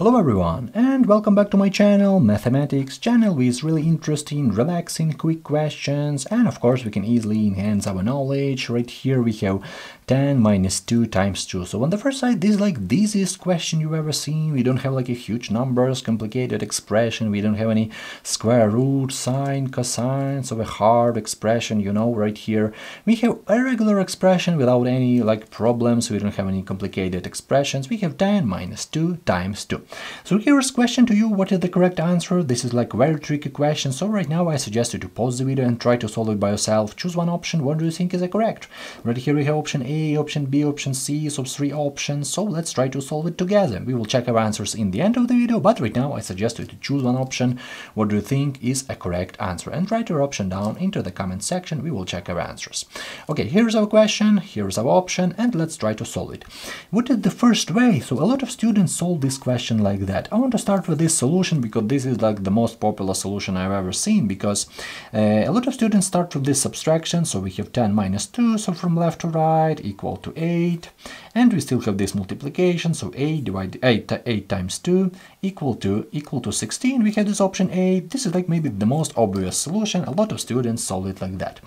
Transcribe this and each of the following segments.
Hello everyone and welcome back to my channel, Mathematics channel with really interesting, relaxing, quick questions and of course we can easily enhance our knowledge. Right here we have 10 minus 2 times 2. So on the first side this is like the easiest question you've ever seen. We don't have like a huge numbers, complicated expression, we don't have any square root, sine, cosine, so a hard expression, you know, right here. We have a regular expression without any like problems, we don't have any complicated expressions. We have 10 minus 2 times 2. So here's question to you, what is the correct answer? This is like very tricky question, so right now I suggest you to pause the video and try to solve it by yourself. Choose one option, what do you think is correct? Right here we have option A, option B, option C, so three options, so let's try to solve it together. We will check our answers in the end of the video, but right now I suggest you to choose one option, what do you think is a correct answer, and write your option down into the comment section, we will check our answers. Okay, here's our question, here's our option, and let's try to solve it. What is the first way? So a lot of students solve this question like that. I want to start with this solution because this is like the most popular solution I've ever seen because uh, a lot of students start from this subtraction. So we have 10 minus 2, so from left to right equal to 8 and we still have this multiplication so 8 divided 8, 8 times 2 equal to equal to 16 we have this option 8 this is like maybe the most obvious solution. A lot of students solve it like that.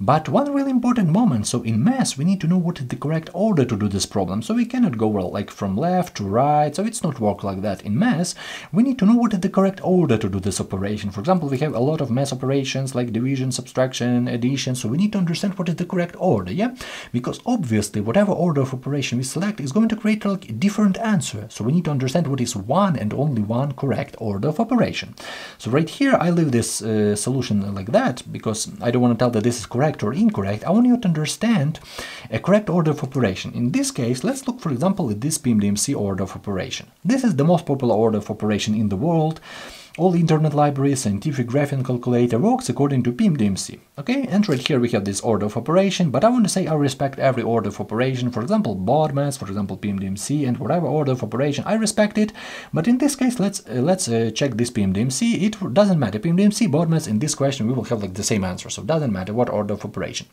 But one really important moment. So in math we need to know what is the correct order to do this problem. So we cannot go well, like from left to right. So it's not work like that. In math we need to know what is the correct order to do this operation. For example we have a lot of math operations like division subtraction addition. So we need to understand what is the correct order yeah? Because whatever order of operation we select is going to create like a different answer. So we need to understand what is one and only one correct order of operation. So right here I leave this uh, solution like that because I don't want to tell that this is correct or incorrect. I want you to understand a correct order of operation. In this case, let's look for example at this PEMDAS order of operation. This is the most popular order of operation in the world. All internet libraries, scientific graphing calculator works according to PEMDAS. Okay, and right here we have this order of operation, but I want to say I respect every order of operation, for example, board BODMAS, for example, PEMDAS, and whatever order of operation, I respect it, but in this case, let's uh, let's uh, check this PEMDAS, it doesn't matter, PEMDAS, BODMAS, in this question we will have like the same answer, so it doesn't matter what order of operation.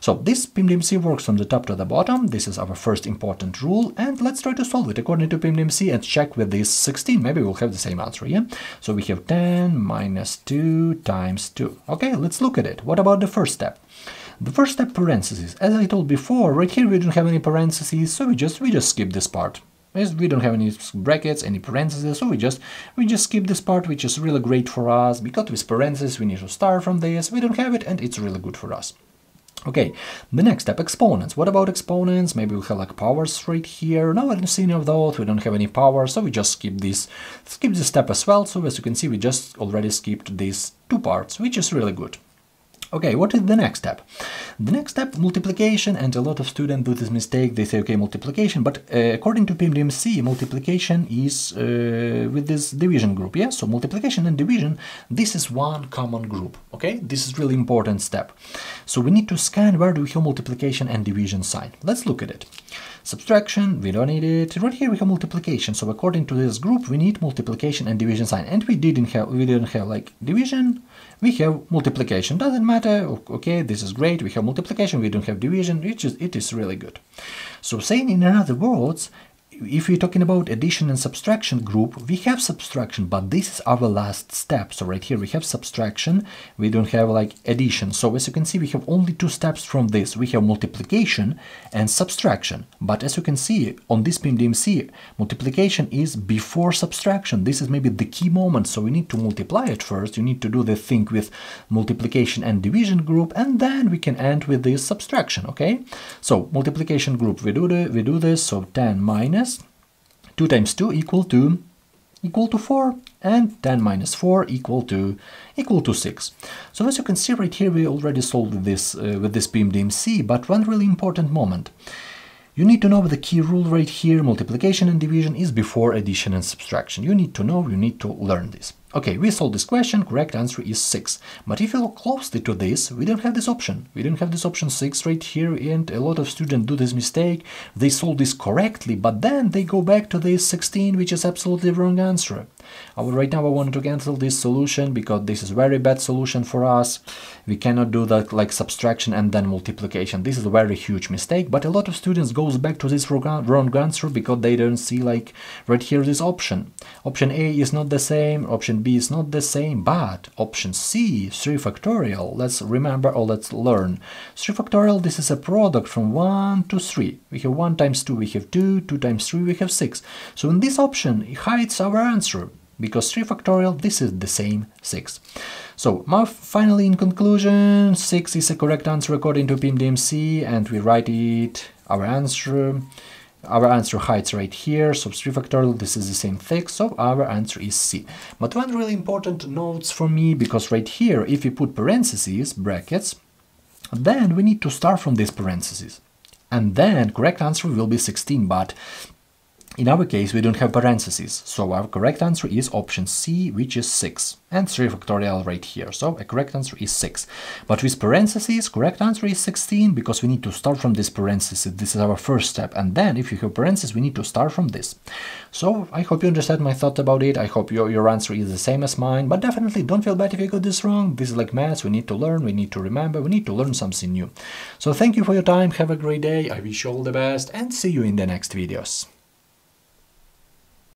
So this PEMDAS works from the top to the bottom, this is our first important rule, and let's try to solve it according to PEMDAS and check with this 16, maybe we'll have the same answer, yeah? So we have 10 minus 2 times 2. Okay, let's look at it. What about the first step? The first step parentheses. As I told before, right here we don't have any parentheses, so we just we just skip this part. As we don't have any brackets, any parentheses, so we just we just skip this part, which is really great for us, because with parentheses we need to start from this, we don't have it, and it's really good for us. Okay, the next step, exponents. What about exponents? Maybe we have like powers right here. No, I don't see any of those. We don't have any powers, so we just skip this, skip this step as well. So as you can see, we just already skipped these two parts, which is really good. Okay, what is the next step? The next step, multiplication, and a lot of students do this mistake, they say, okay, multiplication, but uh, according to PEMDAS, multiplication is uh, with this division group, yeah? So multiplication and division, this is one common group, okay? This is really important step. So we need to scan where do we have multiplication and division sign. Let's look at it. Subtraction, we don't need it. Right here we have multiplication. So according to this group, we need multiplication and division sign. And we didn't have we didn't have like division, we have multiplication. Doesn't matter. Okay, this is great. We have multiplication, we don't have division, which is it is really good. So saying in other words, if we're talking about addition and subtraction group, we have subtraction, but this is our last step. So right here we have subtraction, we don't have like addition. So as you can see, we have only two steps from this. We have multiplication and subtraction. But as you can see on this PEMDAS, multiplication is before subtraction. This is maybe the key moment. So we need to multiply it first. You need to do the thing with multiplication and division group, and then we can end with this subtraction, okay? So multiplication group, we do, the, we do this, so 10 minus 2 times 2 equal to equal to 4 and 10 minus 4 equal to equal to 6. So as you can see right here we already solved this uh, with this PEMDAS but one really important moment. You need to know the key rule right here, multiplication and division is before addition and subtraction. You need to know, you need to learn this. Okay, we solved this question, correct answer is 6. But if you look closely to this, we don't have this option. We don't have this option 6 right here, and a lot of students do this mistake. They solve this correctly, but then they go back to this 16, which is absolutely wrong answer. Uh, right now I want to cancel this solution because this is very bad solution for us. We cannot do that like subtraction and then multiplication. This is a very huge mistake, but a lot of students goes back to this wrong answer because they don't see like right here this option. Option A is not the same, option B is not the same, but option C, 3 factorial, let's remember or let's learn. 3 factorial, this is a product from 1 to 3. We have 1 times 2, we have 2, 2 times 3, we have 6. So in this option, it hides our answer because 3 factorial, this is the same 6. So finally in conclusion, 6 is a correct answer according to PEMDAS and we write it, our answer, our answer hides right here, so 3 factorial, this is the same thing, so our answer is C. But one really important notes for me, because right here, if we put parentheses, brackets, then we need to start from these parentheses. And then correct answer will be 16, but in our case, we don't have parentheses, so our correct answer is option C, which is 6, and 3 factorial right here, so a correct answer is 6. But with parentheses, correct answer is 16, because we need to start from this parenthesis, this is our first step, and then if you have parentheses, we need to start from this. So I hope you understand my thought about it, I hope your, your answer is the same as mine, but definitely don't feel bad if you got this wrong, this is like maths, we need to learn, we need to remember, we need to learn something new. So thank you for your time, have a great day, I wish you all the best, and see you in the next videos.